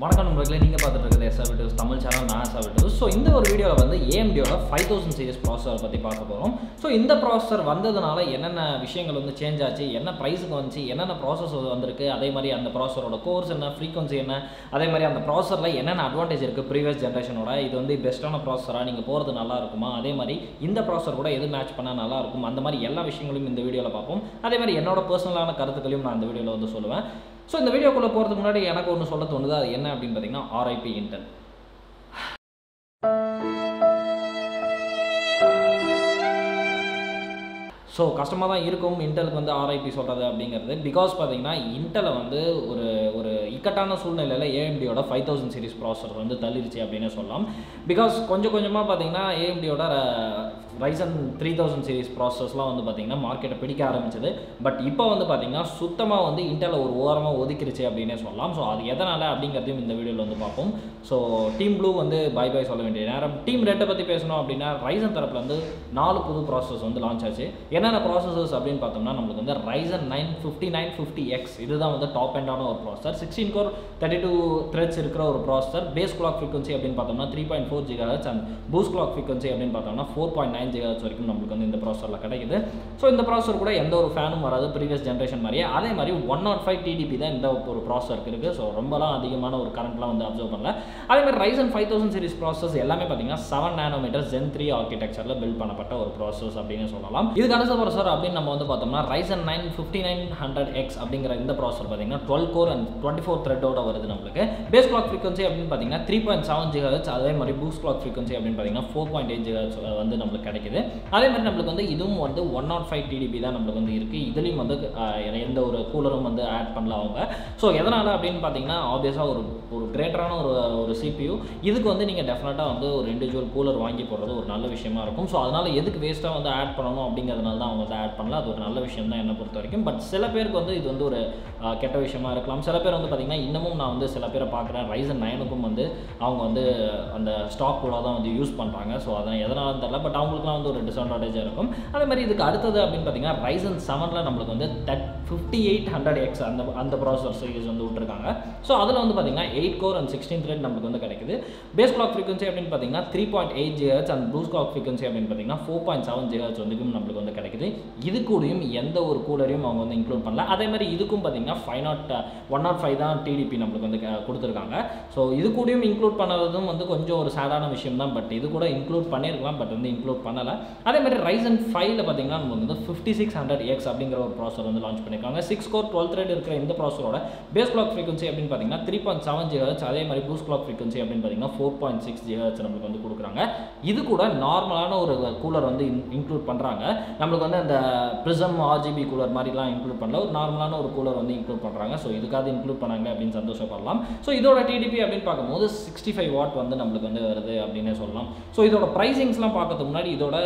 வணக்கம் நண்பர்களே நீங்கள் பார்த்துட்டு இருக்கிறது எஸ் தமிழ் சேனல் நான் எஸ் வீடியோஸ் ஸோ இந்த ஒரு வீடியோவில் வந்து ஏஎம்டியோட ஃபைவ் தௌசண்ட் சீரிஸ் ப்ராசஸரை பற்றி பார்க்க போகிறோம் ஸோ இந்த ப்ராசஸர் வந்ததுனால என்னென்ன விஷயங்கள் வந்து சேஞ்ச் ஆச்சு என்ன ப்ரைஸுக்கு வந்துச்சு என்னென்ன ப்ராசஸ் வந்திருக்கு அதே மாதிரி அந்த ப்ராசஸரோட கோர்ஸ் என்ன ஃப்ரீக்வன்சி என்ன அதே மாதிரி அந்த ப்ராசஸரில் என்னென்ன அட்வான்டேஜ் இருக்குது ப்ரீவியஸ் ஜென்ரேஷனோட இது வந்து பெஸ்ட்டான ப்ராசஸராக நீங்கள் போகிறது நல்லா இருக்குமா? அதே மாதிரி இந்த ப்ராசஸர் கூட எது மேட்ச் பண்ணால் நல்லா இருக்கும்? அந்த மாதிரி எல்லா விஷயங்களையும் இந்த வீடியோவில் பார்ப்போம். அதே மாதிரி என்னோட பர்சனலான கருத்துக்களையும் நான் இந்த வீடியோவில் வந்து சொல்லுவேன். ஸோ இந்த வீடியோக்குள்ளே போகிறதுக்கு முன்னாடி எனக்கு ஒன்று சொல்ல தோணுது. அது என்ன அப்படின்னு பார்த்தீங்கன்னா ஆர்ஐபி இன்டெல் ஸோ கஷ்டமாக தான் இருக்கும் இன்டெலுக்கு வந்து ஆர்ஐபி சொல்கிறது அப்படிங்கிறது. பிகாஸ் பார்த்தீங்கன்னா இன்டெலை வந்து ஒரு ஒரு இக்கட்டான சூழ்நிலையில் ஏஎம்டியோட ஃபைவ் தௌசண்ட் சீரிஸ் ப்ராசஸர் வந்து தள்ளிருச்சு அப்படின்னு சொல்லலாம். பிகாஸ் கொஞ்சம் கொஞ்சமாக பார்த்தீங்கன்னா ஏஎம்டியோட ரைசன் த்ரீ தௌசண்ட் சீரிஸ் ப்ராசஸ்லாம் வந்து பார்த்தீங்கன்னா மார்க்கெட்டை பிடிக்க ஆரம்பிச்சது. பட் இப்போ வந்து பார்த்தீங்கன்னா சுத்தமாக வந்து இன்டெலை ஒரு ஓரமாக ஒதுக்கிருச்சு அப்படின்னே சொல்லலாம். ஸோ அது எதனால் அப்படிங்கிறதையும் இந்த வீடியோவில் வந்து பார்ப்போம். ஸோ டீம் ப்ளூ வந்து பை பை சொல்ல வேண்டிய நேரம் டீம் ரெட்டை பற்றி பேசணும் அப்படின்னா ரைசன் தரப்பில் வந்து நாலு புது ப்ராசஸ் வந்து லான்ச் ஆச்சு. என்னென்ன ப்ராசஸர்ஸ் அப்படின்னு பார்த்தோம்னா நம்மளுக்கு வந்து Ryzen nine fifty nine fifty X இதுதான் வந்து டாப் எண்டான ஒரு processor sixteen core thirty two threads இருக்கிற ஒரு ப்ராசஸர் பேஸ் கிளாக் ஃப்ரீக்வன்சி அப்படின்னு பார்த்தோம்னா three point four gigahertz and boost clock frequency அப்படின்னு பார்த்தோம்னா ஃபோர் பாயிண்ட் நைன் ஜிகாஹெச் வரைக்கும் நம்மளுக்கு வந்து இந்த ப்ராசஸரில் கிடைக்குது. ஸோ இந்த ப்ராசஸர் கூட எந்த ஒரு ஃபேனும் வராது. ப்ரீவியஸ் ஜென்ரேஷன் மாதிரியே. அதே மாதிரி ஒன் நாட் ஃபைவ் டிடிபி தான் இந்த ஒரு ப்ராசஸருக்கு இருக்குது ஸோ ரொம்பலாம் அதிகமான ஒரு கரண்ட்லாம் வந்து அப்சர்வ் பண்ணல. அதே மாதிரி Ryzen five thousand series process எல்லாமே பார்த்தீங்கன்னா செவன் நேனோமீட்டர் ஜென் த்ரீ ஆர்கிடெக்சரில் பில்ட் பண்ணப்பட்ட ஒரு ப்ராசஸ் அப்படின்னு சொல்லலாம். இதுக்கு அடுத்த ப்ராசஸர் அப்படின்னு நம்ம வந்து பார்த்தோம்னா Ryzen nine fifty nine hundred X அப்படிங்கிற இந்த ப்ராசஸர் பார்த்தீங்கன்னா twelve core and twenty four த்ரெட்டோட வருது நம்மளுக்கு. பேஸ் கிளாக் ஃப்ரீக்வன்சி அப்படின்னு பார்த்தீங்கன்னா த்ரீ பாயிண்ட் செவன் ஜிஹெச் அதே மாதிரி பூஸ் கிளாக் ஃப்ரீக்வன்சி அப்படின்னு பார்த்தீங்கன்னா ஃபோர் பாயிண்ட் எயிட் ஜிஹெச் வந்து நம்மளுக்கு கிடைக்குது. அதே மாதிரி நம்மளுக்கு வந்து இதுவும் வந்து ஒன் நாட் ஃபைவ் டிடிபி தான் நம்மளுக்கு வந்து இருக்குது இதுலேயும் வந்து எந்த ஒரு கூலரும் வந்து ஆட் பண்ணல அவங்க. ஸோ எதனால் அப்படின்னு பார்த்தீங்கன்னா ஆப்வியஸாக ஒரு ஒரு கிரேட்டரான ஒரு ஒரு சிபியூ இதுக்கு வந்து நீங்கள் டெஃபினட்டாக வந்து ஒரு இண்டிவிஜுவல் கூலர் வாங்கி போடுறது ஒரு நல்ல விஷயமா இருக்கும். ஸோ அதனால் எதுக்கு வேஸ்ட்டாக வந்து ஆட் பண்ணணும் அப்படிங்கிறதுனால தான் அவங்க வந்து ஆட் பண்ணல. அது ஒரு நல்ல விஷயம் தான் என்னை பொறுத்த வரைக்கும் பட் சில பேருக்கு வந்து இது வந்து ஒரு கெட்ட விஷயமா இருக்கலாம். சில பேர் வந்து பார்த்தீங்கன்னா இன்னமும் நான் வந்து சில பேரை பார்க்குறேன். ரைசன் நைனுக்கும் வந்து அவங்க வந்து அந்த ஸ்டாக் கூட தான் வந்து யூஸ் பண்ணுறாங்க ஸோ அதனால் எதனாலும் தெரில பட் அவங்களுக்குலாம் வந்து ஒரு டிஸ்அட்வான்டேஜாக இருக்கும். அதே மாதிரி இதுக்கு அடுத்தது அப்படின்னு பார்த்தீங்கன்னா ரைசன் செவனில் நம்மளுக்கு வந்து that fifty eight hundred X அந்த அந்த ப்ராசஸர் சீரிஸ் வந்து விட்டுருக்காங்க. ஸோ அதில் வந்து பார்த்தீங்கன்னா eight core and sixteen thread நமக்கு வந்து கிடைக்குது. பேஸ் கிளாக் ஃப்ரீக்வன்சி அப்படின்னு பார்த்தீங்கன்னா three point eight GHz and blues clock frequency அப்படின்னு பார்த்தீங்கன்னா ஃபோர் பாயிண்ட் செவன் ஜிஹெச் வந்து நம்மளுக்கு வந்து கிடைக்குது. இது கூடயும் எந்த ஒரு கூலரையும் அவங்க வந்து இன்க்ளூட் பண்ணல. அதே மாதிரி இதுக்கும் பார்த்தீங்கன்னா five nought one nought five தான் டிடிபி நம்மளுக்கு வந்து கொடுத்துருக்காங்க. ஸோ இது கூடயும் இன்க்ளூட் பண்ணதும் வந்து கொஞ்சம் ஒரு சேடான விஷயம் தான். பட் இது கூட இன்க்ளூட் பண்ணியிருக்கலாம் பட் வந்து இன்க்ளூட் பண்ணலை. அதே மாதிரி ரைசன் ஃபைவ்ல பார்த்தீங்கன்னா நம்ம வந்து ஃபிஃப்டி சிக்ஸ் ஹண்ட்ரட் எக்ஸ் அப்படிங்கிற ஒரு ப்ராசர் வந்து லான்ச் பண்ணியிருக்காங்க. சிக்ஸ் கோர் டுவெல் த்ரெட் இருக்கிற இந்த ப்ராசரோட பேஸ் கிளாக் ஃப்ரீக்வன்சி அப்படின்னு பார்த்தீங்கன்னா த்ரீ பாயிண்ட் செவன் ஜிஹெச் அதே மாதிரி பூஸ் கிளாக் ஃப்ரீக்வன்சி அப்படின்னு பார்த்தீங்கன்னா ஃபோர் பாயிண்ட் சிக்ஸ் ஜிஹெச் நம்மளுக்கு வந்து கொடுக்குறாங்க. இது கூட நார்மலான ஒரு கூலர் வந்து இன்க்ளூட் பண்ணுறாங்க நம்மளுக்கு வந்து அந்த ப்ரிசம் ஆர்ஜிபி கூலர் மாதிரிலாம் இன்க்ளூட் பண்ணல. ஒரு நார்மலான ஒரு கூலர் வந்து இன்க்ளூட் பண்ணுறாங்க ஸோ இதுக்காக இன்க்ளூட் பண்ணாங்க. அப்படின்னு சந்தோஷப்படலாம். ஸோ இதோட டிடிபி அப்படின்னு பார்க்கும்போது சிக்ஸ்டி ஃபைவ் வாட் வந்து நம்மளுக்கு வந்து வருது அப்படின்னே சொல்லலாம். ஸோ இதோட ப்ரைசிங்ஸ்லாம் பார்க்கறதுக்கு முன்னாடி இதோட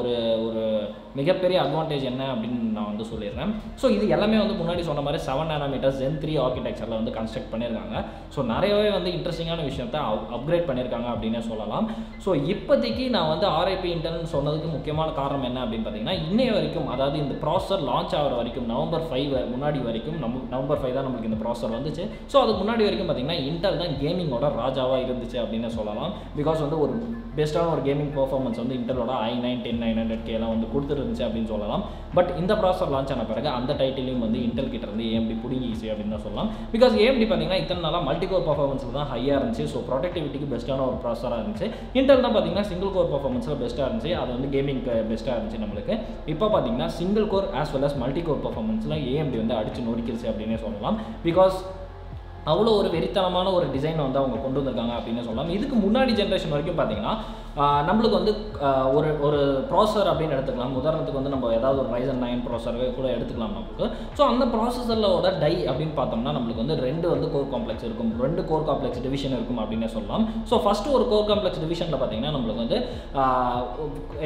ஒரு ஒரு மிகப்பெரிய அட்வான்டேஜ் என்ன அப்படின்னு நான் வந்து சொல்லிடுறேன். ஸோ இது எல்லாமே வந்து முன்னாடி சொன்ன மாதிரி செவன் நேனோமீட்டர் ஜென் த்ரீ ஆர்கிடெக்சரில் வந்து கன்ஸ்ட்ரக்ட் பண்ணியிருக்காங்க. ஸோ நிறையவே வந்து இன்ட்ரெஸ்டிங்கான விஷயத்த அப்கிரேட் பண்ணியிருக்காங்க அப்படின்னே சொல்லலாம். ஸோ இப்போதைக்கு நான் வந்து ஆர்ஐபி இன்டர்னு சொன்னதுக்கு முக்கியமான காரணம் என்ன அப்படின்னு பார்த்தீங்கன்னா இன்னைய வரைக்கும் அதாவது இந்த ப்ராசர் லான்ச் ஆகிற வரைக்கும் நவம்பர் ஃபைவ் முன்னாடி வரைக்கும் நம்ம நவம்பர் ஃபைவ் தான் நமக்கு இந்த ப்ராசர் வந்துச்சு. ஸோ அதுக்கு முன்னாடி வரைக்கும் பார்த்தீங்கன்னா இன்டெல் தான் கேமிங்கோட ராஜாவாக இருந்துச்சு அப்படின்னு சொல்லலாம். பிகாஸ் வந்து ஒரு பெஸ்ட்டான ஒரு கேமிங் பர்ஃபார்மன்ஸ் வந்து இன்டெலோட I nine ten nine hundred கேலாம் வந்து இருந்துச்சு அப்படின்னு சொல்லலாம். பட் இந்த ப்ராசஸர் லான்ச் ஆன பிறகு அந்த டைட்டிலையும் வந்து இன்டெல் கிட்ட இருந்து ஏஎம்டி பிடுங்கிச்சு அப்படின்னு தான் சொல்லலாம். பிகாஸ் ஏஎம்டி பார்த்தீங்கன்னா இத்தனை நாளாக மல்டி கோர் பர்ஃபார்மன்ஸில் தான் ஹையாக இருந்துச்சு. ஸோ ப்ரொடக்டிவிட்டிக்கு பெஸ்ட்டான ஒரு ப்ராசஸராக இருந்துச்சு. இன்டெல் தான் பார்த்தீங்கன்னா சிங்கிள் கோர் பர்ஃபார்மன்ஸில் பெஸ்ட்டாக இருந்துச்சு. அது வந்து கேமிங்க்கு பெஸ்ட்டாக இருந்துச்சு நம்மளுக்கு. இப்போ பார்த்தீங்கன்னா single core as well as multi core பர்ஃபார்மன்ஸில் AMD வந்து அடிச்சு நொறுக்கிருச்சு அப்படின்னே சொல்லலாம். பிகாஸ் அவ்வளோ ஒரு வெறித்தனமான ஒரு டிசைனை வந்து அவங்க கொண்டு வந்திருக்காங்க அப்படின்னு சொல்லலாம். இதுக்கு முன்னாடி ஜென்ரேஷன் வரைக்கும் பார்த்தீங்கன்னா நம்மளுக்கு வந்து ஒரு ஒரு ப்ராசர் அப்படின்னு எடுத்துக்கலாம். உதாரணத்துக்கு வந்து நம்ம ஏதாவது ஒரு ரைசன் நைன் ப்ராசர் கூட எடுத்துக்கலாம் நமக்கு ஸோ அந்த ப்ராசஸரோட டை அப்படின்னு பார்த்தோம்னா நம்மளுக்கு வந்து ரெண்டு வந்து கோர் காம்ப்ளெக்ஸ் இருக்கும். ரெண்டு கோர் காம்ப்ளெக்ஸ் டிவிஷன் இருக்கும் அப்படின்னு சொல்லலாம். ஸோ ஃபஸ்ட்டு ஒரு கோர் காம்ப்ளெக்ஸ் டிவிஷனில் பார்த்தீங்கன்னா நம்மளுக்கு வந்து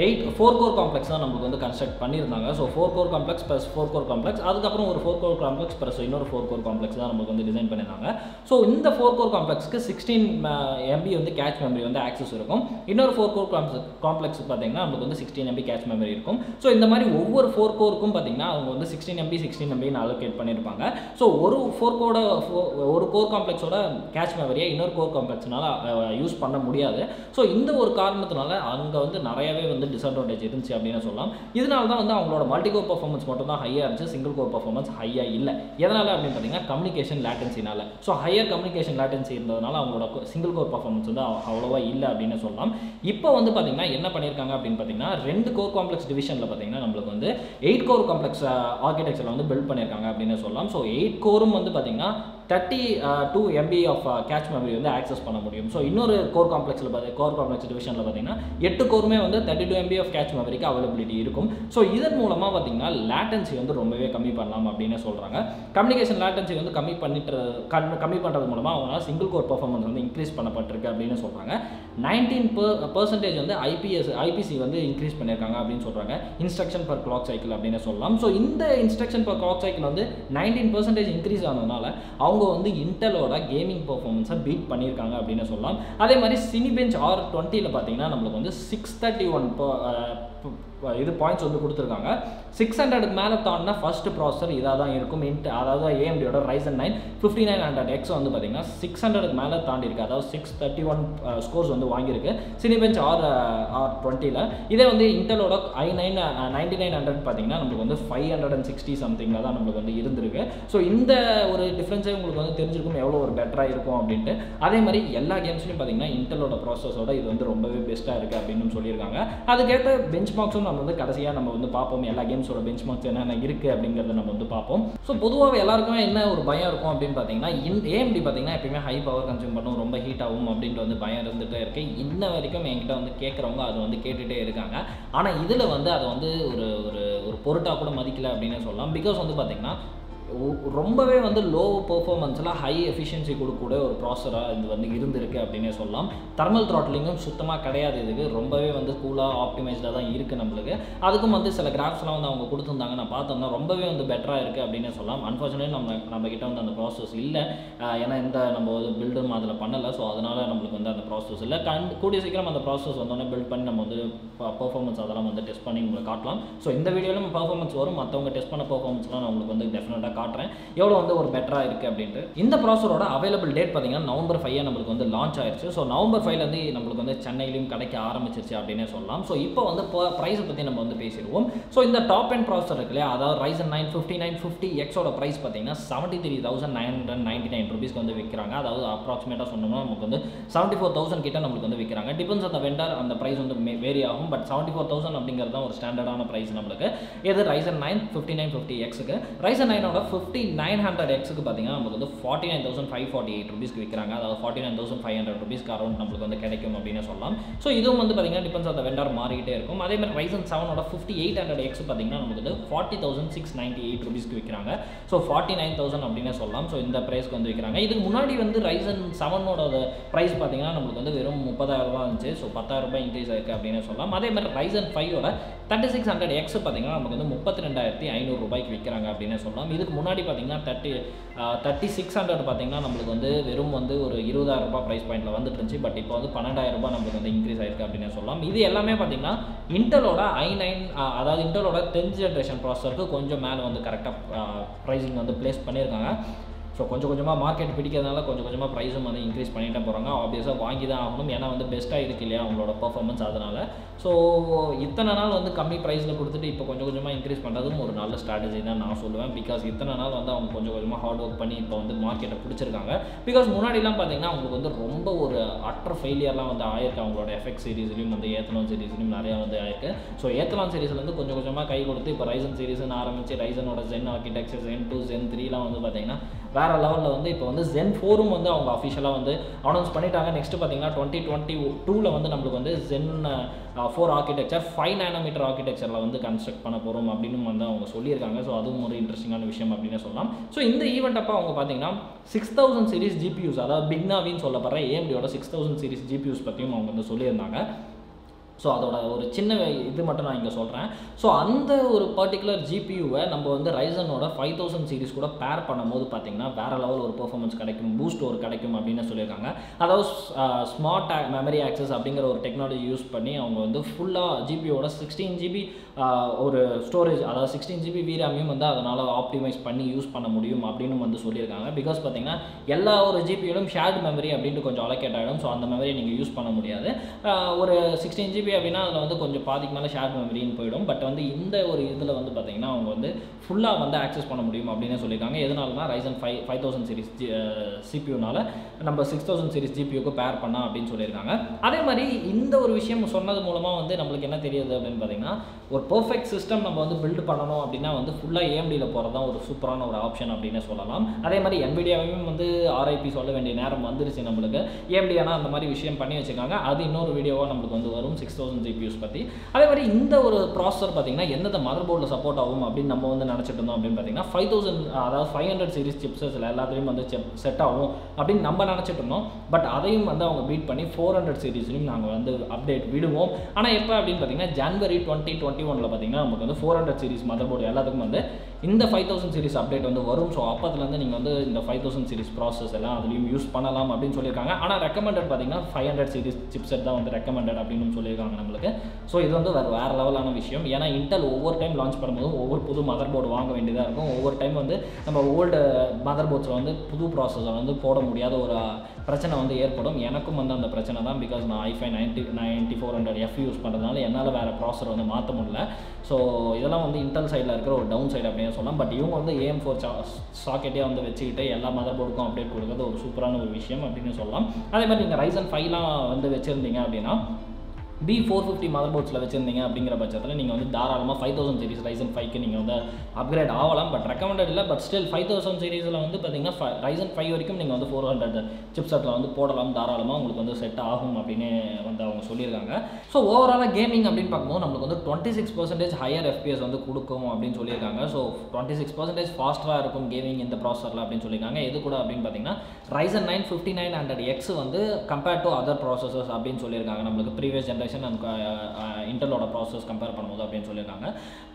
எயிட் ஃபோர் கோர் காம்ப்ளெக்ஸ் தான் நம்மளுக்கு வந்து கன்ஸ்ட்ரக்ட் பண்ணியிருந்தாங்க. So four core complex plus four core complex அதுக்கப்புறம் ஒரு ஃபோர் கோர் காம்ப்ளெக்ஸ் ப்ளஸ் இன்னொரு ஃபோர் கோர் காம்ப்ளெக்ஸ் தான் நம்மளுக்கு வந்து டிசைன் பண்ணியிருந்தாங்க. ஸோ இந்த ஃபோர் கோர் காம்ப்ளெக்ஸ்க்கு சிக்ஸ்டீன் எம்பி வந்து கேட்ச் மெமரி வந்து ஆக்சஸ் இருக்கும். இன்னொரு ஃபோர் கோர் காம்ப்ளெக்ஸ் பார்த்தீங்கன்னா நமக்கு வந்து சிக்ஸ்டீன் எம்பி கேஷ் மெமரி இருக்கும். ஸோ இந்த மாதிரி ஒவ்வொரு ஃபோர் கோருக்கும் பார்த்தீங்கன்னா அவங்க வந்து சிக்ஸ்டீன் எம்பி சிக்ஸ்டீன் எம்பின்னு அலோகேட் பண்ணியிருப்பாங்க. ஸோ ஒரு ஃபோர் கோட ஒரு கோர் காம்ப்ளெக்ஸோட கேஷ் மெமரியை இன்னொரு கோர் காம்ப்ளெக்ஸ்னால யூஸ் பண்ண முடியாது. ஸோ இந்த ஒரு காரணத்தினால அங்கே வந்து நிறையவே வந்து டிஸ்அட்வான்டேஜ் இருந்துச்சு அப்படின்னு சொல்லலாம். இதனால தான் வந்து அவங்களோட மல்டி கோர் பர்ஃபார்மன்ஸ் மட்டும் தான் ஹையாக இருந்துச்சு சிங்கிள் கோர் பர்ஃபார்மன்ஸ் ஹையாக இல்லை. எதனால் அப்படின்னு பார்த்தீங்கன்னா கம்யூனிகேஷன் லேட்டன்சினால ஸோ ஹையர் கம்யூனிகேஷன் லேட்டன்சி இருந்ததுனால அவங்களோட சிங்கிள் கோர் பர்ஃபார்மன்ஸ் வந்து அவ்வளோவா இல்லை அப்படின்னு சொல்லலாம். இப்போ வந்து பார்த்தீங்கன்னா என்ன பண்ணியிருக்காங்க அப்படின்னு பார்த்தீங்கன்னா ரெண்டு கோர் காம்ப்ளெக்ஸ் டிவிஷனில் பார்த்தீங்கன்னா நம்மளுக்கு வந்து எயிட் கோர் காம்ப்ளெக்ஸ் ஆர்கிடெக்சரில் வந்து பில்ட் பண்ணியிருக்காங்க அப்படின்னு சொல்லலாம். ஸோ எயிட் கோரும் வந்து பார்த்தீங்கன்னா thirty two MB of cache memory வந்து ஆக்சஸ் பண்ண முடியும். ஸோ இன்னொரு கோர் காம்ப்ளெக்ஸில் பார்த்து கோர் காம்ப்ளெக்ஸ் டிவிஷனில் பார்த்தீங்கன்னா எட்டு கோருமே வந்து thirty two MB of cache மெமரிக்கு அவைலபிலிட்டி இருக்கும். ஸோ இதன் மூலமாக பார்த்தீங்கன்னா லேட்டன்சி வந்து ரொம்பவே கம்மி பண்ணலாம் அப்படின்னு சொல்கிறாங்க கம்யூனிகேஷன் லேட்டன்சி வந்து கம்மி பண்ணிட்டு கம்மி பண்ணுறது மூலமாக அவங்களால சிங்கிள் கோர் பர்ஃபார்மன்ஸ் வந்து இன்க்ரீஸ் பண்ணப்பட்டிருக்கு அப்படின்னு சொல்கிறாங்க நைன்டீன் பர்சன்டேஜ் வந்து ஐபிஎஸ் ஐபிசி வந்து இன்க்ரீஸ் பண்ணியிருக்காங்க அப்படின்னு சொல்கிறாங்க இன்ஸ்ட்ரக்ஷன் பர் கிளாக் சைக்கிள் அப்படின்னு சொல்லலாம். ஸோ இந்த இன்ஸ்ட்ரக்ஷன் பர் கிளாக் சைக்கிள் வந்து நைன்டீன் பர்சன்டேஜ் இன்க்ரீஸ் ஆனதுனால அவங்க அவங்க வந்து இன்டலோட கேமிங் பர்ஃபார்மன்ஸை பீட் பண்ணியிருக்காங்க அப்படின்னு சொல்லலாம். அதே மாதிரி சினி பெஞ்ச் ஆர் டுவெண்ட்டியில் பார்த்தீங்கன்னா நம்மளுக்கு வந்து சிக்ஸ் தேர்ட்டி ஒன் இது பாயிண்ட்ஸ் வந்து கொடுத்துருக்காங்க. சிக்ஸ் ஹண்ட்ரடுக்கு மேலே தாண்டினா ஃபர்ஸ்ட் ப்ராசஸர் இதாக தான் இருக்கும். இன்ட் அதாவது ஏஎம்டியோட Ryzen nine fifty nine hundred X வந்து பார்த்தீங்கன்னா சிக்ஸ் ஹண்ட்ரடுக்கு மேலே தாண்டி இருக்கு அதாவது சிக்ஸ் தேர்ட்டி ஒன் ஸ்கோர்ஸ் வந்து வாங்கியிருக்கு. சினிபெஞ்ச் ஆர் ஆர் டுவெண்ட்டியில் இதே வந்து இன்டலோட I nine ninety nine hundred பார்த்தீங்கன்னா நம்மளுக்கு வந்து ஃபைவ் ஹண்ட்ரட் அண்ட் சிக்ஸ்டி சம்திங்கில் தான் நம்மளுக்கு வந்து இருந்திருக்கு. ஸோ இந்த ஒரு டிஃப்ரென்ஸே உங்களுக்கு வந்து தெரிஞ்சிருக்கும் எவ்வளோ ஒரு பெட்டராக இருக்கும் அப்படின்ட்டு. அதே மாதிரி எல்லா கேம்ஸ்லையும் பார்த்தீங்கன்னா இன்டலோட ப்ராசஸோட இது வந்து ரொம்பவே பெஸ்ட்டாக இருக்குது அப்படின்னு சொல்லியிருக்காங்க. அதுக்கேற்ற பெஞ்ச் மார்க்ஸும் நம்ம வந்து கடைசியாக நம்ம வந்து பார்ப்போம். எல்லா கேம்ஸோட பெஞ்ச் மார்க்ஸ் என்னென்ன இருக்குது அப்படிங்கிறத நம்ம வந்து பார்ப்போம். ஸோ பொதுவாக எல்லாருக்குமே என்ன ஒரு பயம் இருக்கும் அப்படின்னு பார்த்தீங்கன்னா இன் ஏஎம்டி பார்த்தீங்கன்னா எப்பயுமே ஹை பவர் கன்சியூம் பண்ணும் ரொம்ப ஹீட் ஆகும் அப்படின்ட்டு வந்து பயம் இருந்துகிட்டே இருக்குது இன்ன வரைக்கும் என்கிட்ட வந்து கேட்குறவங்க அது வந்து கேட்டுகிட்டே இருக்காங்க. ஆனால் இதில் வந்து அதை வந்து ஒரு ஒரு ஒரு பொருட்டாக கூட மதிக்கல அப்படின்னு சொல்லலாம். பிகாஸ் வந்து பார்த்தீங்கன்னா ரொம்பவே வந்து லோ பெர்ஃபார்மன்ஸில் ஹை எஃபிஷியன்சி கொடுக்கக்கூடிய ஒரு ப்ராசராக இது வந்து இருந்திருக்கு அப்படின்னே சொல்லலாம். தர்மல் த்ராட்லிங்கும் சுத்தமாக கிடையாது இதுக்கு. ரொம்பவே வந்து கூலாக ஆப்டிமைஸ்டாக தான் இருக்குது நம்மளுக்கு. அதுக்கும் வந்து சில கிராஃப்ஸ்லாம் வந்து அவங்க கொடுத்துருந்தாங்க. நான் பார்த்தோம்னா ரொம்பவே வந்து பெட்டராக இருக்குது அப்படின்னே சொல்லலாம். அன்ஃபார்ச்சுனேட் நம்ம நம்மக்கிட்ட வந்து அந்த ப்ராசஸ் இல்லை. ஏன்னா இந்த நம்ம பில்டும் அதில் பண்ணலை. ஸோ அதனால் நம்மளுக்கு வந்து அந்த ப்ராசஸ் இல்லை. கண் கூடிய சீக்கிரம் அந்த ப்ராசஸ் வந்தோடனே பில்ட் பண்ணி நம்ம வந்து பர்ஃபார்மன்ஸ் அதெல்லாம் வந்து டெஸ்ட் பண்ணி உங்களுக்கு காட்டலாம். ஸோ இந்த வீடியோவில் நம்ம பர்ஃபார்மன்ஸ் வரும். மற்றவங்க டெஸ்ட் பண்ண பர்ஃபார்மன்ஸ்லாம் நான் உங்களுக்கு வந்து டெஃபினட்டாக காட்டுறேன். எவ்வளோ வந்து ஒரு பெட்டராக இருக்குது அப்படின்ட்டு. இந்த ப்ராசரோட அவைலபிள் டேட் பார்த்தீங்கன்னா நவம்பர் ஃபைவ் நம்மளுக்கு வந்து லான்ச் ஆயிருச்சு. ஸோ நவம்பர் ஃபைவ்லேருந்து நம்மளுக்கு வந்து சென்னையிலையும் கிடைக்க ஆரம்பிச்சிருச்சு அப்படின்னே சொல்லலாம். ஸோ இப்போ வந்து ப்ரைஸை பற்றி நம்ம வந்து பேசிடுவோம். ஸோ இந்த டாப் அண்ட் ப்ராசர் இருக்கு இல்லையா? அதாவது Ryzen nine fifty nine fifty எக்ஸோட ப்ரைஸ் பார்த்தீங்கன்னா seventy three thousand nine hundred ninety nine ருபீஸ்க்கு வந்து விற்கிறாங்க அதாவது அப்ராக்சிமேட்டாக சொன்னோம்னா நமக்கு வந்து செவன்ட்டி ஃபோர் தௌசண்ட் கிட்ட நம்மளுக்கு வந்து விற்கிறாங்க டிபெண்ட்ஸ் அந்த வெண்டர் அந்த ப்ரைஸ் வந்து வேரி ஆகும். பட் செவன்ட்டி ஃபோர் தௌசண்ட் அப்படிங்கிறது தான் ஒரு ஸ்டாண்டர்டான ப்ரைஸ் நம்மளுக்கு. இது Ryzen nine fifty nine fifty எக்ஸுக்கு ரைசன் நைனோட ஃபிஃப்டி நைன் ஹண்ட்ரட் எக்ஸுக்கு பார்த்தீங்கன்னா நமக்கு வந்து forty nine thousand five forty eight ருபீஸ்க்கு விற்கிறாங்க அதாவது forty nine thousand five hundred ருபீஸ்க்கு அரௌண்ட் நம்மளுக்கு வந்து கிடைக்கும் அப்படின்னு சொல்லலாம். ஸோ இதுவும் வந்து பார்த்தீங்கன்னா டிபெண்ட்ஸ் அந்த வெண்டர் மாறிக்கிட்டே இருக்கும். அதே மாதிரி ரைசன் செவனோட ஃபிஃப்டி எயிட் ஹண்ட்ரட் எக்ஸ் பார்த்தீங்கன்னா நமக்கு வந்து forty thousand six ninety eight ருபீஸ்க்கு விற்கிறாங்க ஸோ ஃபார்ட்டி நைன் தௌசண்ட் அப்படின்னு சொல்லலாம். ஸோ இந்த ப்ரைஸ்க்கு வந்து விற்கிறாங்க இதுக்கு முன்னாடி வந்து ரைசன் செவனோட ப்ரைஸ் பார்த்தீங்கன்னா நம்மளுக்கு வந்து வெறும் முப்பதாயிரம் ரூபாய் இருந்துச்சு. ஸோ பத்தாயிரம் ரூபாய் இன்க்ரீஸ் ஆயிருக்கு அப்படின்னு சொல்லலாம். அதே மாதிரி ரைசன் ஃபைவோட தேர்ட்டி சிக்ஸ் ஹண்ட்ரட் எக்ஸ் பார்த்தீங்கன்னா நமக்கு வந்து முப்பத்தி ரெண்டாயிரத்தி ஐநூறு ரூபாய்க்கு விற்கிறாங்க அப்படின்னு சொல்லலாம். இதுக்கு முன்னாடி பார்த்தீங்கன்னா தேர்ட்டி தேர்ட்டி சிக்ஸ் ஹண்ட்ரட் பார்த்தீங்கன்னா நம்மளுக்கு வந்து வெறும் வந்து ஒரு இருபதாயிரம் ரூபாய் ப்ரைஸ் பாயிண்ட்டில் வந்துட்டு இருந்துச்சு. பட் இப்போ வந்து பன்னெண்டாயிரம் ரூபாய் நம்மளுக்கு வந்து இன்க்ரீஸ் ஆயிருக்கு அப்படின்னு சொல்லலாம். இது எல்லாமே பார்த்தீங்கன்னா இன்டலோட ஐ நைன் அதாவது இன்டலோட டென்த் ஜென்ரேஷன் ப்ராசஸருக்கு கொஞ்சம் மேலே வந்து கரெக்டாக ப்ரைஸிங் வந்து ப்ளேஸ் பண்ணியிருக்காங்க. ஸோ கொஞ்சம் கொஞ்சமாக மார்க்கெட் பிடிக்கிறதுனால கொஞ்சம் கொஞ்சமாக ப்ரைஸும் வந்து இன்க்ரீஸ் பண்ணிட்டு போகிறாங்க ஆப்வியஸாக வாங்கி தான் ஆகணும். ஏன்னா வந்து பெஸ்ட்டாக இருக்கு இல்லையா அவங்களோட பர்ஃபார்மன்ஸ் அதனால். ஸோ இத்தனை நாள் வந்து கம்மி ப்ரைஸில் கொடுத்துட்டு இப்போ கொஞ்சம் கொஞ்சமாக இன்க்ரீஸ் பண்ணுறதும் ஒரு நல்ல ஸ்ட்ராட்டஜி தான் நான் சொல்லுவேன். பிகாஸ் இத்தனை நாள் வந்து அவங்க கொஞ்சம் கொஞ்சமாக ஹார்ட் ஒர்க் பண்ணி இப்போ வந்து மார்க்கெட்டை பிடிச்சிருக்காங்க. பிகாஸ் முன்னாடிலாம் பார்த்தீங்கன்னா அவங்களுக்கு வந்து ரொம்ப ஒரு அட்டர் ஃபெயிலியர்லாம் வந்து ஆயிருக்கு. அவங்களோட எஃபெக்ட் சீரீஸ்லையும் வந்து ஏத்தலான் சீரீஸ்லையும் நிறையா வந்து ஆயிருக்கு. ஸோ ஏத்தலான் சீரிஸ்லேருந்து கொஞ்சம் கொஞ்சமாக கை கொடுத்து இப்போ ரைசன் சீரிஸ்னு ஆரம்பிச்சு ரைசனோட Zen architecture Zen two Zen த்ரீலாம் வந்து பார்த்தீங்கன்னா வேறு லெவலில் வந்து இப்போ வந்து ஜென் ஃபோரும் வந்து அவங்க அஃபிஷியலாக வந்து அனௌன்ஸ் பண்ணிட்டாங்க. நெக்ஸ்ட் பார்த்தீங்கன்னா டுவெண்ட்டி டுவெண்ட்டி டூவில் வந்து நம்மளுக்கு வந்து Zen four architecture five nanometre ஆர்கிடெக்சரில் வந்து கன்ஸ்ட்ரக்ட் பண்ண போகிறோம் அப்படின்னு வந்து அவங்க சொல்லியிருக்காங்க. ஸோ அதுவும் ஒரு இன்ட்ரெஸ்டிங்கான விஷயம் அப்படின்னு சொல்லலாம். ஸோ இந்த ஈவெண்ட் அப்போ அவங்க பார்த்தீங்கன்னா சிக்ஸ் தௌசண்ட் சீரிஸ் ஜிபியூஸ் அதாவது பிக்னாவின்னு சொல்லப்படுற ஏஎம்டியோட சிக்ஸ் தௌசண்ட் சீரிஸ் ஜிபியூஸ் பற்றியும் அவங்க வந்து சொல்லியிருந்தாங்க. ஸோ அதோட ஒரு சின்ன இது மட்டும் நான் இங்கே சொல்கிறேன் ஸோ அந்த ஒரு பர்டிகுலர் ஜிபியூவை நம்ம வந்து ரைசனோட ஃபைவ் தௌசண்ட் சீரிஸ் கூட பேர் பண்ணும்போது பார்த்தீங்கன்னா வேறு லெவல் ஒரு பெர்ஃபார்மன்ஸ் கிடைக்கும் பூஸ்ட் ஒரு கிடைக்கும் அப்படின்னு சொல்லியிருக்காங்க. அதாவது ஸ்மார்ட் மெமரி ஆக்சஸ் அப்படிங்கிற ஒரு டெக்னாலஜி யூஸ் பண்ணி அவங்க வந்து ஃபுல்லாக ஜிபியோட சிக்ஸ்டீன் ஜிபி ஒரு ஸ்டோரேஜ் அதாவது சிக்ஸ்டீன் ஜிபி வீராமையும் வந்து அதனால் ஆப்டிமைஸ் பண்ணி யூஸ் பண்ண முடியும் அப்படின்னு வந்து சொல்லியிருக்காங்க. பிகாஸ் பார்த்தீங்கன்னா எல்லா ஒரு ஜிபியோடும் ஷேர்டு மெமரி அப்படின்ட்டு கொஞ்சம் அலோகேட் ஆகிடும் ஸோ அந்த மெமரியை நீங்கள் யூஸ் பண்ண முடியாது. ஒரு சிக்ஸ்டீன் ஜிபி அப்படின்னா அதில் வந்து கொஞ்சம் பாதிக்கு மேலே ஷேர் மெமரின்னு போயிடும். பட் வந்து இந்த ஒரு இதில் வந்து பார்த்தீங்கன்னா அவங்க வந்து ஃபுல்லாக வந்து ஆக்சஸ் பண்ண முடியும் அப்படின்னு சொல்லியிருக்காங்க. எதனாலனா Ryzen five five thousand series G சிபியூனால நம்ம சிக்ஸ் தௌசண்ட் சீரிஸ் ஜிபியூக்கு பேர் பண்ணா அப்படின்னு சொல்லியிருக்காங்க. அதே மாதிரி இந்த ஒரு விஷயம் சொன்னது மூலமாக வந்து நம்மளுக்கு என்ன தெரியுது அப்படின்னு பார்த்தீங்கன்னா ஒரு பர்ஃபெக்ட் சிஸ்டம் நம்ம வந்து பில்ட் பண்ணணும் அப்படின்னா வந்து ஃபுல்லாக ஏஎம்டியில் போகிறது தான் ஒரு சூப்பரான ஒரு ஆப்ஷன் அப்படின்னு சொல்லலாம். அதே மாதிரி என்விடியாவையும் வந்து ஆர்ஐபி சொல்ல வேண்டிய நேரம் வந்துருச்சு நம்மளுக்கு. ஏஎம்டி ஆனால் அந்த மாதிரி விஷயம் பண்ணி வச்சிருக்காங்க. அது இன்னொரு வீடியோவாக நம்மளுக்கு வந்து வரும். சிக்ஸ் தௌசண்ட் ஜிபியூஸ் பற்றி அதே மாதிரி இந்த ஒரு ப்ராசஸர் பார்த்தீங்கன்னா எந்தெந்த மதர் போர்டில் சப்போர்ட் ஆகும் அப்படின்னு நம்ம வந்து நினச்சிட்டு இருந்தோம் அப்படின்னு பார்த்தீங்கன்னா ஃபைவ் தௌசண்ட் அதாவது ஃபைவ் ஹண்ட்ரட் சீரிஸ் சிப்ஸஸில் எல்லாத்துலேயும் வந்து செட் ஆகும் அப்படின்னு நம்ம நினச்சிட்டு இருந்தோம். பட் அதையும் வந்து அவங்க பீட் பண்ணி ஃபோர் ஹண்ட்ரட் சீரிஸ்லையும் நாங்கள் வந்து அப்டேட் விடுவோம். ஆனால் எப்போ அப்படின்னு பார்த்தீங்கன்னா ஜனவரி டுவெண்ட்டி டுவெண்ட்டி ஒனில் பார்த்தீங்கன்னா நமக்கு வந்து four hundred series mother board எல்லாத்துக்கும் வந்து இந்த ஃபைவ் தௌசண்ட் சீரிஸ் அப்டேட் வந்து வரும். ஸோ அப்போதுலேருந்து நீங்கள் வந்து இந்த ஃபைவ் தௌசண்ட் சீரிஸ் ப்ராசஸ் எல்லாம் அதுலேயும் யூஸ் பண்ணலாம் அப்படின்னு சொல்லியிருக்காங்க. ஆனால் ரெக்கமெண்டட் பார்த்தீங்கன்னா ஃபைவ் ஹண்ட்ரட் சீரிஸ் சிப்செட் தான் வந்து ரெக்கமெண்டட் அப்படின்னு சொல்லியிருக்காங்க. நம்மளுக்கு. ஸோ இது வந்து வேறு வேறு லெவலான விஷயம். ஏன்னா இன்டெல் ஒவ்வொரு டைம் லான்ச் பண்ணும்போதும் ஒவ்வொரு புது மதர் போர்டு வாங்க வேண்டியதாக இருக்கும். ஒவ்வொரு டைம் வந்து நம்ம ஓல்டு மதர் போர்ட்ஸில் வந்து புது ப்ராசஸர் வந்து போட முடியாத ஒரு பிரச்சனை வந்து ஏற்படும். எனக்கும் வந்து அந்த பிரச்சனை தான். பிகாஸ் நான் I five ninety ninety four hundred F use பண்ணுறதுனால என்னால் வேறு ப்ராசர் வந்து மாற்ற முடியல. ஸோ இதெல்லாம் வந்து இன்டெல் சைடில் இருக்கிற ஒரு டவுன் சைடு அப்படின்னு சொல்லலாம். பட் இவங்க வந்து ஏஎம் ஃபோர் சா சாக்கெட்டே வந்து வச்சுக்கிட்டு எல்லா மதர் போர்டுக்கும் அப்டேட் கொடுக்குறது ஒரு சூப்பரான ஒரு விஷயம் அப்படின்னு சொல்லலாம். அதே மாதிரி நீங்கள் ரைசன் ஃபைவ்லாம் வந்து வச்சுருந்தீங்க அப்படின்னா பி ஃபோர் ஃபிஃப்டி மதர் போர்ட்ஸில் வச்சுருந்தீங்க அப்படிங்கிற பட்சத்தில் நீங்கள் வந்து தாராளமாக ஃபைவ் தௌசண்ட் சீரிஸ் ரைசன் ஃபைவ்க்கு நீங்கள் வந்து அப்கிரேட் ஆகலாம். பட் ரெக்கமெண்டட் இல்லை பட் ஸ்டில் ஃபைவ் தௌசண்ட் சீரிஸில் வந்து பார்த்தீங்கன்னா ரைசன் ஃபைவ் வரைக்கும் நீங்கள் வந்து ஃபோர் ஹண்ட்ரட் சிப்செட்டில் வந்து போடலாம். தாராளமாக உங்களுக்கு வந்து செட் ஆகும் அப்படின்னு வந்து அவங்க சொல்லியிருக்காங்க. ஸோ ஓவராலாக கேமிங் அப்படின்னு பார்க்கும்போது நம்மளுக்கு வந்து twenty six percentage higher FPS வந்து கொடுக்கும் அப்படின்னு சொல்லியிருக்காங்க. ஸோ டுவெண்ட்டி சிக்ஸ் பர்சன்டேஜ் ஃபாஸ்ட்டாக இருக்கும் கேமிங் இந்த ப்ராசரில் அப்படின்னு சொல்லியிருக்காங்க. எது கூட அப்படின்னு பார்த்தீங்கன்னா Ryzen nine fifty nine hundred X வந்து கம்பேர்ட் டு அதர் ப்ராசஸர்ஸ் அப்படின்னு சொல்லியிருக்காங்க. நம்மளுக்கு ப்ரீவியஸ் ஜென்ரேஷன் அண்ட் இன்டலோட ப்ராசஸ் கம்பேர் பண்ணும்போது அப்படின்னு சொல்லியிருக்காங்க.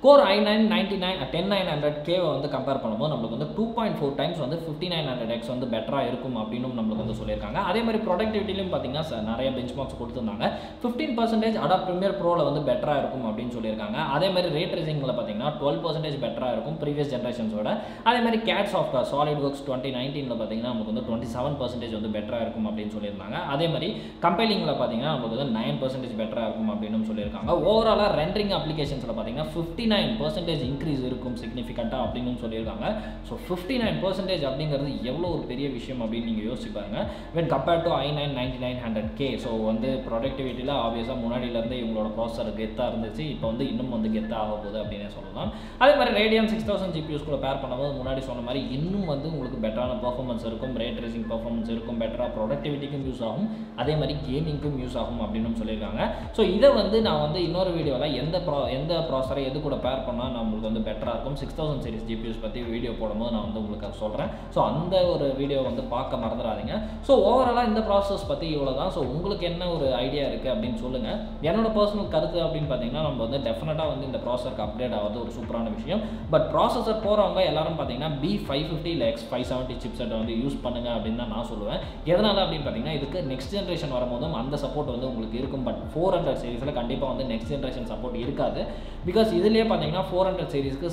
Core I nine ninety nine ten nine hundred கேவை வந்து கம்பேர் பண்ணும்போது நம்மளுக்கு வந்து டூ பாயிண்ட் ஃபோர் டைம்ஸ் வந்து ஃபிஃப்டி நைன் ஹண்ட்ரட் எக்ஸ் வந்து பெட்டராக இருக்கும் அப்படின்னு நம்மளுக்கு வந்து சொல்லியிருக்காங்க. அதே மாதிரி ப்ரொடக்டிவிட்டிலையும் பார்த்தீங்கன்னா நிறைய பெஞ்ச் மார்க்ஸ் கொடுத்துருந்தாங்க ஃபிஃப்டீன் பர்சன்டேஜ் அடா ப்ரீமியர் ப்ரோவில் வந்து பெட்டராக இருக்கும் அப்படின்னு சொல்லியிருக்காங்க. அதே மாதிரி ரேட் ரேசிங்கில் பார்த்தீங்கன்னா டுவெல் பர்சன்டேஜ் பெட்டராக இருக்கும் ப்ரீவியஸ் ஜென்ரேஷன்ஸோட அதே மாதிரி CAD software SolidWorks twenty நைன்டீனில் பார்த்தீங்கன்னா நமக்கு வந்து டுவெண்ட்டி செவன் பர்சன்டேஜ் வந்து பெட்டராக இருக்கும் அப்படின்னு சொல்லியிருந்தாங்க. அதே மாதிரி கம்பெனிங்கில் பார்த்தீங்கன்னா நமக்கு வந்து நைன் பர்சன்டேஜ் பெட்டராக இருக்கும் அப்படின்னு சொல்லியிருக்காங்க. ஓவராலாக ரெண்டரிங் அப்ளிகேஷன்ஸில் பார்த்தீங்கன்னா ஃபிஃப்டி நைன் பர்சன்டேஜ் இன்க்ரீஸ் இருக்கும் சிக்னிஃபிகண்ட்டாக அப்படின்னு சொல்லியிருக்காங்க. ஸோ ஃபிஃப்டி நைன் பர்சன்டேஜ் அப்படிங்கிறது எவ்வளோ ஒரு பெரிய விஷயம் அப்படின்னு நீங்கள் யோசிப்பாருங்க when compared to I nine ninety nine hundred K so வந்து ப்ரொடக்டிவிட்டியில் ஆப்வியஸாக முன்னாடியிலேருந்து இவங்களோட ப்ராசஸர் கெத்தாக இருந்துச்சு. இப்போ வந்து இன்னும் வந்து கெத்தாக ஆக போகுது அப்படின்னே சொல்லலாம். அதே மாதிரி ரேடியன் சிக்ஸ் தௌசண்ட் ஜிபியூஸ் கூட பேர் பண்ணும்போது முன்னாடி சொன்ன மாதிரி இன்னும் வந்து உங்களுக்கு பெட்டரான பர்ஃபார்மன்ஸ் இருக்கும். ரேட் ரேசிங் பர்ஃபார்மன்ஸ் இருக்கும். பெட்டராக ப்ரொடக்டிவிட்டிக்கும் யூஸ் ஆகும். அதே மாதிரி கேமிங்க்கும் யூஸ் ஆகும் அப்படின்னு சொல்லியிருக்காங்க. ஸோ இதை வந்து நான் வந்து இன்னொரு வீடியோவில் எந்த ப்ரா எந்த ப்ராசரை எது கூட பேர் பண்ணால் நம்மளுக்கு வந்து பெட்டராக இருக்கும்? சிக்ஸ் தௌசண்ட் சீரிஸ் ஜிபியூஸ் பற்றி வீடியோ போடும்போது நான் வந்து உங்களுக்கு அதை சொல்கிறேன் ஸோ அந்த ஒரு வீடியோ வந்து பார்க்க மறந்துடாதீங்க. ஸோ ஓவராலாக இந்த ப்ராசஸ் பற்றி இவ்வளோ தான் ஸோ உங்களுக்கு என்ன ஒரு ஐடியா இருக்குது அப்படின்னு சொல்லுங்கள் என்னோட பர்சனல் கருத்து அப்படின்னு பார்த்தீங்கன்னா நம்ம வந்து டெஃபினட்டாக வந்து இந்த ப்ராசருக்கு அப்டேட் ஆகிறது ஒரு சூப்பரான விஷயம். பட் ப்ராசஸர் போகிறவங்க எல்லாரும் பார்த்தீங்கன்னா பி ஃபைவ் ஃபிஃப்டி இல்லை எக்ஸ் ஃபைவ் செவன்ட்டி சிப்செட்டை வந்து யூஸ் பண்ணுங்க அப்படின்னு தான் நான் சொல்லுவேன். எதனால் அப்படின்னு பார்த்தீங்கன்னா இதுக்கு நெக்ஸ்ட் ஜென்ரேஷன் வரும்போதும் அந்த சப்போர்ட் வந்து உங்களுக்கு இருக்கும். பட் ஃபோர் ஃபோர் ஹண்ட்ரட் சீரிஸில் கண்டிப்பாக வந்து நெக்ஸ்ட் ஜென்ரேஷன் சப்போர்ட் இருக்காது. பிகாஸ் இதுலேயே பார்த்தீங்கன்னா ஃபோர் ஹண்ட்ரட் சீரிஸ்க்கு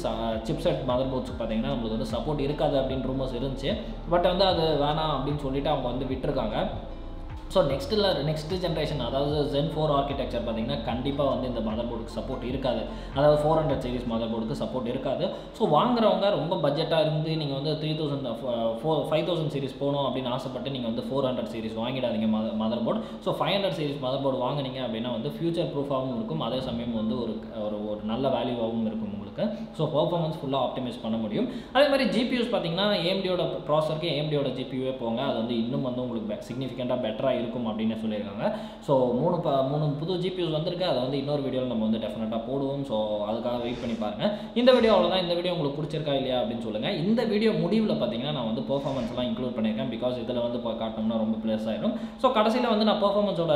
சிப்செட் மதர் போர்ட்ஸ் பார்த்தீங்கன்னா நம்மளுக்கு வந்து சப்போர்ட் இருக்காது அப்படின்னு ரூமர்ஸ் இருந்துச்சு. பட் வந்து அது வேணாம் அப்படின்னு சொல்லிட்டு அவங்க வந்து விட்டுருக்காங்க. ஸோ நெக்ஸ்ட்டில் நெக்ஸ்ட் ஜென்ரேஷன் அதாவது ஜென் ஃபோர் ஆர்கிடெக்சர் பார்த்தீங்கன்னா கண்டிப்பாக வந்து இந்த மதர் போர்டுக்கு சப்போர்ட் இருக்காது. அதாவது ஃபோர் ஹண்ட்ரட் சீரிஸ் மதர் போர்டுக்கு சப்போர்ட் இருக்காது. ஸோ வாங்குறவங்க ரொம்ப பட்ஜெட்டாக இருந்து நீங்கள் வந்து three thousand four five thousand series போகணும் அப்படின்னு ஆசைப்பட்டு நீங்கள் வந்து ஃபோர் ஹண்ட்ரட் சீரிஸ் வாங்கிடாதீங்க மத motherboard so five hundred series motherboard வாங்குனீங்க அப்படின்னா வந்து ஃபியூச்சர் ப்ரூஃபாகவும் இருக்கும். அதே சமயம் வந்து ஒரு ஒரு ஒரு நல்ல வேல்யூவாகவும் இருக்கும் உங்களுக்கு. ஸோ பர்ஃபார்மன்ஸ் ஃபுல்லாக ஆப்டிமைஸ் பண்ண முடியும். அதே மாதிரி ஜிபியூஸ் பார்த்தீங்கன்னா ஏஎம்டியோட ப்ராசருக்கு ஏஎம்டியோட ஜிபியூவே போங்க. அது வந்து இன்னும் வந்து உங்களுக்கு சிக்னிஃபிகண்ட்டாக பெட்டராக இருக்கும் அப்படின்னு சொல்லியிருக்காங்க. ஸோ மூணு ப மூணு புது ஜிபியூஸ் வந்திருக்கு. அதை வந்து இன்னொரு வீடியோவில் நம்ம வந்து டெஃபினட்டாக போடுவோம். ஸோ அதுக்காக வெயிட் பண்ணி பாருங்கள் இந்த வீடியோ அவ்வளோதான் இந்த வீடியோ உங்களுக்கு பிடிச்சிருக்கா இல்லையா அப்படின்னு சொல்லுங்கள் இந்த வீடியோ முடிவில் பார்த்தீங்கன்னா நான் வந்து பர்ஃபார்மன்ஸ்லாம் இன்க்ளூட் பண்ணியிருக்கேன். பிகாஸ் இதில் வந்து இப்போ காட்டணும்னா ரொம்ப ப்ளஸ் ஆயிடும் ஸோ கடைசியில் வந்து நான் பர்ஃபார்மன்ஸோட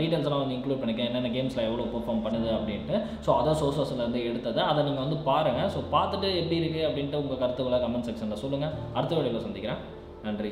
டீட்டெயில்ஸ்லாம் வந்து இன்க்ளூட் பண்ணியிருக்கேன். என்னென்ன கேம்ஸில் எவ்வளோ பர்ஃபார்ம் பண்ணுது அப்படின்ட்டு. ஸோ அதர் சோர்சஸ்லேருந்து எடுத்தது. அதை நீங்கள் வந்து பாருங்கள் ஸோ பார்த்துட்டு எப்படி இருக்குது அப்படின்ட்டு உங்கள் கருத்துக்களை கமெண்ட் செக்ஷனில் சொல்லுங்கள் அடுத்த வீடியோவில் சந்திக்கிறேன். நன்றி.